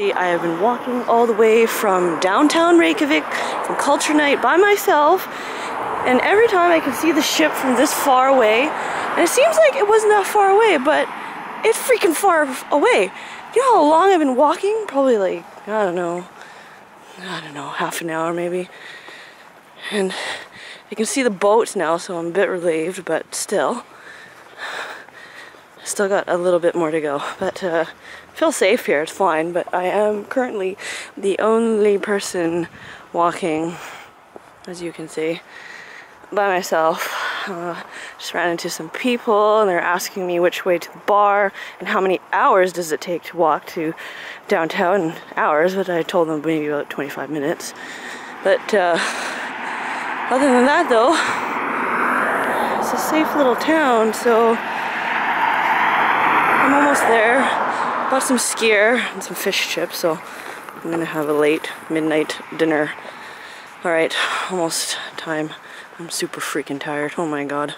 I have been walking all the way from downtown Reykjavik from Culture Night by myself and every time I can see the ship from this far away and it seems like it wasn't that far away but it's freaking far away. You know how long I've been walking? Probably like, I don't know, I don't know, half an hour maybe. And I can see the boats now so I'm a bit relieved but still. Still got a little bit more to go, but uh, feel safe here, it's fine, but I am currently the only person walking, as you can see, by myself. Uh, just ran into some people and they're asking me which way to the bar and how many hours does it take to walk to downtown. Hours, but I told them maybe about 25 minutes. But uh, other than that though, it's a safe little town, so I'm almost there. Bought some skyr and some fish chips, so I'm gonna have a late midnight dinner. All right, almost time. I'm super freaking tired. Oh my god.